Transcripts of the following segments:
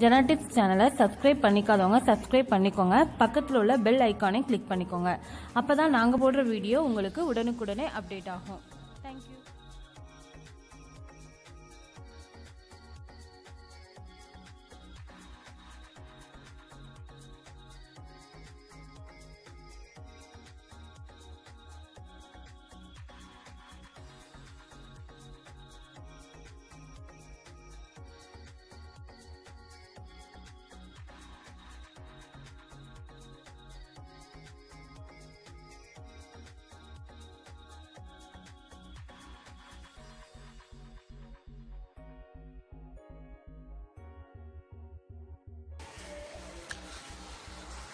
ஜெனாட்டிக்ஸ் சேனலை subscribe பண்ணிக்காதவங்க subscribe பண்ணிக்கோங்க. பக்கத்தில் உள்ள பெல் ஐக்கானை கிளிக் பண்ணிக்கோங்க. அப்போ தான் நாங்கள் போடுற வீடியோ உங்களுக்கு உடனுக்குடனே அப்டேட் ஆகும்.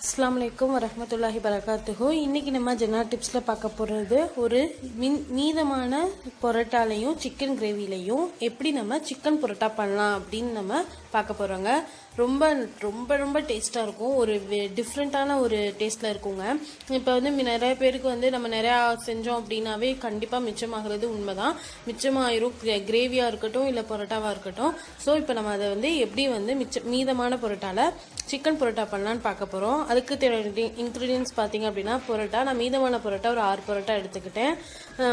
அஸ்லாம் வலைக்கம் வரமத்துல்லாஹி வரகாத்துஹோ இன்றைக்கி நம்ம ஜெனா டிப்ஸில் பார்க்க போகிறது ஒரு மின் மீதமான பொரோட்டாலையும் சிக்கன் கிரேவிலையும் எப்படி நம்ம சிக்கன் பொரோட்டா பண்ணலாம் அப்படின்னு நம்ம பார்க்க போகிறோங்க ரொம்ப ரொம்ப ரொம்ப டேஸ்ட்டாக இருக்கும். ஒரு டிஃப்ரெண்ட்டான ஒரு டேஸ்ட்டில் இருக்குங்க. இப்போ வந்து மி- நிறைய பேருக்கு வந்து நம்ம நிறையா செஞ்சோம் அப்படின்னாவே கண்டிப்பாக மிச்சமாகிறது உண்மைதான். மிச்சமாயிரும். கிரேவியாக இருக்கட்டும் இல்லை பரோட்டாவாக இருக்கட்டும். ஸோ இப்போ நம்ம அதை வந்து எப்படி வந்து மிச்ச மீதமான பரோட்டாவில் சிக்கன் பரோட்டா பண்ணலான்னு பார்க்க போகிறோம் அதுக்கு தேவையான இன்க்ரீடியன்ஸ் பார்த்தீங்க அப்படின்னா பரோட்டா. நான் மீதமான பரோட்டா ஒரு ஆறு பரோட்டா எடுத்துக்கிட்டேன்.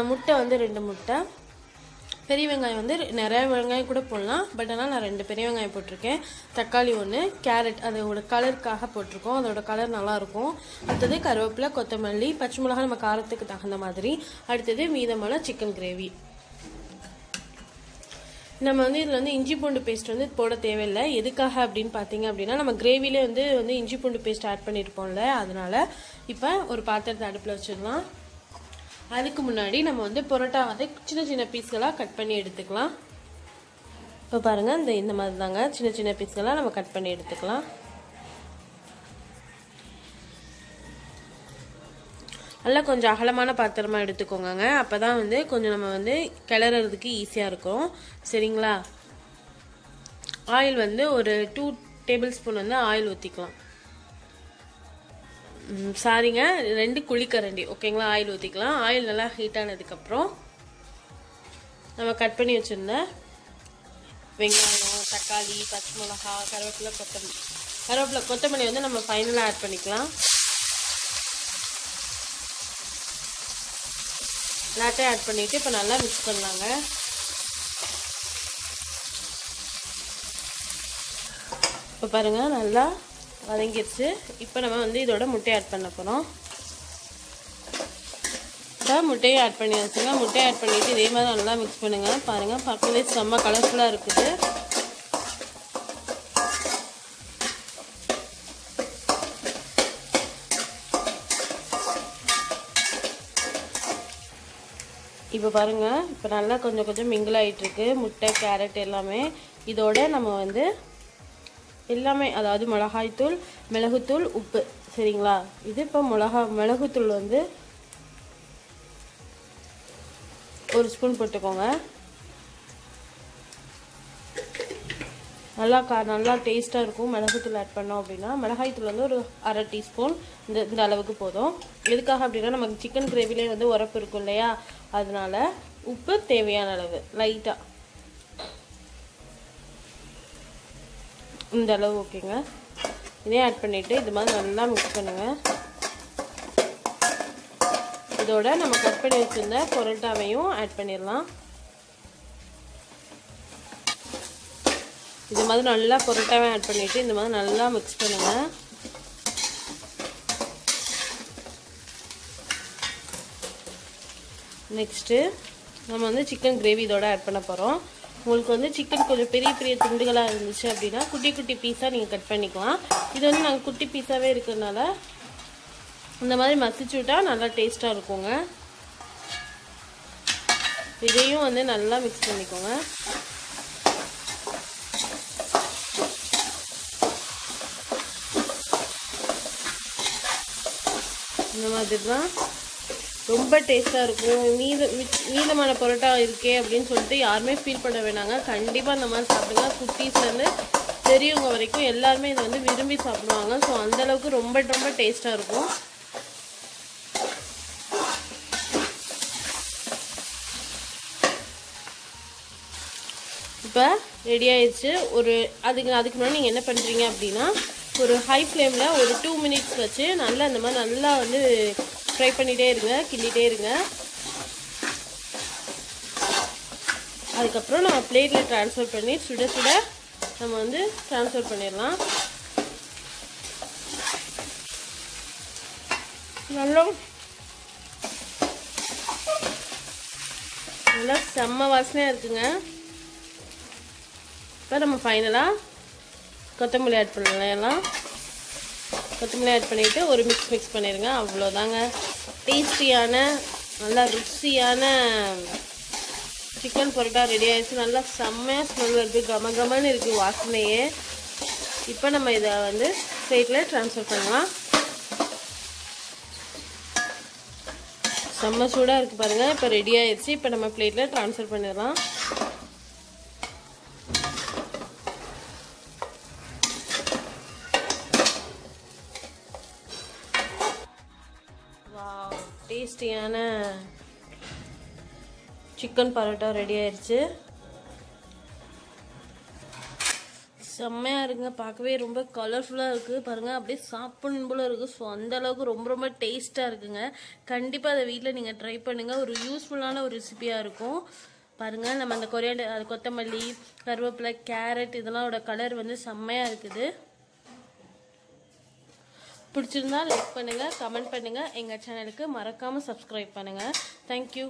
முட்டை வந்து ரெண்டு முட்டை. பெரிய வெங்காயம் வந்து நிறைய வெங்காயம் கூட போடலாம். பட் ஆனால் நான் ரெண்டு பெரிய வெங்காயம் போட்டிருக்கேன். தக்காளி ஒன்று கேரட் அதோட கலருக்காக போட்டிருக்கோம். அதோட கலர் நல்லாயிருக்கும். அடுத்தது கருவேப்பிலை கொத்தமல்லி பச்சை மிளகா நம்ம காரத்துக்கு தகுந்த மாதிரி. அடுத்தது மீதமான சிக்கன் கிரேவி நம்ம வந்து இதில் வந்து இஞ்சி பூண்டு பேஸ்ட் வந்து போட தேவையில்லை. எதுக்காக அப்படின்னு பார்த்தீங்க அப்படின்னா நம்ம கிரேவிலே வந்து வந்து இஞ்சி பூண்டு பேஸ்ட் ஆட் பண்ணியிருப்போம்ல அதனால் இப்போ ஒரு பாத்திரத்தை அடுப்பில் வச்சிடலாம். அதுக்கு முன்னாடி நம்ம வந்து பரோட்டா வந்து சின்ன சின்ன பீஸ்களாக கட் பண்ணி எடுத்துக்கலாம். இப்போ பாருங்கள் இந்த இந்த மாதிரி தாங்க சின்ன சின்ன பீஸ்களாக நம்ம கட் பண்ணி எடுத்துக்கலாம். நல்லா கொஞ்சம் அகலமான பாத்திரமாக எடுத்துக்கோங்க அப்போ தான் வந்து கொஞ்சம் நம்ம வந்து கிளறதுக்கு ஈஸியாக இருக்கும். சரிங்களா? ஆயில் வந்து ஒரு டூ டேபிள் ஸ்பூன் வந்து ஆயில் ஊற்றிக்கலாம் சாரிங்க ரெண்டு குழிக்கரண்டி. ஓகேங்களா? ஆயில் ஊற்றிக்கலாம் ஆயில் நல்லா ஹீட் ஆனதுக்கப்புறம் நம்ம கட் பண்ணி வச்சுருந்த வெங்காயம் தக்காளி பச்சை மிளகா கருவேப்பிலை கொத்தமல்லி. கருவேப்பிலை கொத்தமல்லி வந்து நம்ம ஃபைனலாக ஆட் பண்ணிக்கலாம். எல்லாத்தையும் ஆட் பண்ணிவிட்டு இப்போ நல்லா மிக்ஸ் பண்ணலாங்க. இப்போ பாருங்கள் நல்லா வதங்கிடுச்சு. இப்போ நம்ம வந்து இதோட முட்டையை ஆட் பண்ண போகிறோம் இப்போ முட்டையை ஆட் பண்ணி வச்சுங்க. முட்டையை ஆட் பண்ணிவிட்டு இதே மாதிரி நல்லா மிக்ஸ் பண்ணுங்கள் பாருங்கள் பார்க்கவே செம்ம கலர்ஃபுல்லாக இருக்குது. இப்போ பாருங்கள் இப்போ நல்லா கொஞ்சம் கொஞ்சம் மிங்கிள் ஆகிட்டுருக்கு முட்டை கேரட் எல்லாமே. இதோட நம்ம வந்து எல்லாமே அதாவது மிளகாய்த்தூள் மிளகுத்தூள் உப்பு. சரிங்களா? இது இப்போ மிளகா மிளகுத்தூள் வந்து ஒரு ஸ்பூன் போட்டுக்கோங்க. நல்லா கா நல்லா டேஸ்ட்டாக இருக்கும். மிளகுத்தூள் ஆட் பண்ணோம் அப்படின்னா மிளகாய்த்தூள் வந்து ஒரு அரை டீஸ்பூன் இந்த இந்த அளவுக்கு போதும். எதுக்காக அப்படின்னா நமக்கு சிக்கன் கிரேவிலே வந்து உரப்பு இருக்கும் இல்லையா? அதனால உப்பு தேவையான அளவு லைட்டாக இந்த அளவு ஓகேங்க. இதையும் ஆட் பண்ணிவிட்டு இது மாதிரி நல்லா மிக்ஸ் பண்ணுங்கள் இதோட நம்ம கட் பண்ணி வச்சுருந்த பொரோட்டாவையும் ஆட் பண்ணிடலாம். இது மாதிரி நல்லா பொரோட்டாவை ஆட் பண்ணிவிட்டு இந்த மாதிரி நல்லா மிக்ஸ் பண்ணுங்கள் நெக்ஸ்ட்டு நம்ம வந்து சிக்கன் கிரேவி இதோட ஆட் பண்ண போகிறோம் உங்களுக்கு வந்து சிக்கன் கொஞ்சம் பெரிய பெரிய துண்டுகளாக இருந்துச்சு அப்படின்னா குட்டி குட்டி பீஸாக நீங்கள் கட் பண்ணிக்கலாம். இது வந்து நாங்கள் குட்டி பீஸாகவே இருக்கிறதுனால இந்த மாதிரி மசிச்சு விட்டா நல்லா டேஸ்ட்டாக இருக்குங்க. இதையும் வந்து நல்லா மிக்ஸ் பண்ணிக்கோங்க. இந்த மாதிரி தான் ரொம்ப டேஸ்ட்டாக இருக்கும். மீத மீதமான பரோட்டா இருக்கே அப்படின்னு சொல்லிட்டு யாருமே ஃபீல் பண்ண வேணாங்க. கண்டிப்பாக இந்த மாதிரி சாப்பிடுங்க. குட்டீஸ்லேருந்து பெரியவங்க வரைக்கும் எல்லாருமே இதை வந்து விரும்பி சாப்பிடுவாங்க. ஸோ அந்தளவுக்கு ரொம்ப ரொம்ப டேஸ்ட்டாக இருக்கும். இப்போ ரெடி ஆயிடுச்சு. ஒரு அதுக்கு அதுக்கு முன்னாடி நீங்கள் என்ன பண்ணுறீங்க அப்படின்னா ஒரு ஹை ஃப்ளேமில் ஒரு டூ மினிட்ஸ் வச்சு நல்லா இந்த மாதிரி நல்லா வந்து ஃப்ரை பண்ணிகிட்டே இருங்க கிண்டிகிட்டே இருங்க. அதுக்கப்புறம் நம்ம பிளேட்டில் ட்ரான்ஸ்ஃபர் பண்ணி சுட சுட நம்ம வந்து ட்ரான்ஸ்ஃபர் பண்ணிடலாம். நல்லா நல்லா செம்ம வாசனையாக இருக்குங்க. இப்போ நம்ம ஃபைனலாக கொத்தமல்லி ஆட் பண்ணலாம் எல்லாம். கொத்தமல்லி ஆட் பண்ணிவிட்டு ஒரு மிக்ஸ் மிக்ஸ் பண்ணிடுங்க அவ்வளோதாங்க. டேஸ்டியான நல்லா ருசியான சிக்கன் பரோட்டா ரெடி ஆகிடுச்சு நல்லா செம்மையாக ஸ்மெல் வருது. கம கமன்னு இருக்குது வாசனையே. இப்போ நம்ம இதை வந்து பிளேட்டில் ட்ரான்ஸ்ஃபர் பண்ணலாம். செம்ம சூடாக இருக்குது பாருங்கள் இப்போ ரெடி ஆயிடுச்சு. இப்போ நம்ம பிளேட்டில் ட்ரான்ஸ்ஃபர் பண்ணிடலாம். டேஸ்டியான சிக்கன் பரோட்டா ரெடி ஆயிடுச்சு செம்மையாக இருக்குங்க. பார்க்கவே ரொம்ப கலர்ஃபுல்லாக இருக்குது பாருங்கள் அப்படியே சாப்பிடணும் போல இருக்குது ஸோ அந்த அளவுக்கு ரொம்ப ரொம்ப டேஸ்ட்டாக இருக்குங்க. கண்டிப்பாக அதை வீட்டில் நீங்கள் ட்ரை பண்ணுங்கள் ஒரு யூஸ்ஃபுல்லான ஒரு ரெசிபியாக இருக்கும். பாருங்கள் நம்ம அந்த கொரியாண்டர் அது கொத்தமல்லி கருவேப்பிலை கேரட் இதெல்லாம் கலர் வந்து செம்மையாக இருக்குது. பிடிச்சிருந்தா லைக் பண்ணுங்கள் கமெண்ட் பண்ணுங்கள் எங்கள் சேனலுக்கு மறக்காமல் சப்ஸ்கிரைப் பண்ணுங்கள் தேங்க்யூ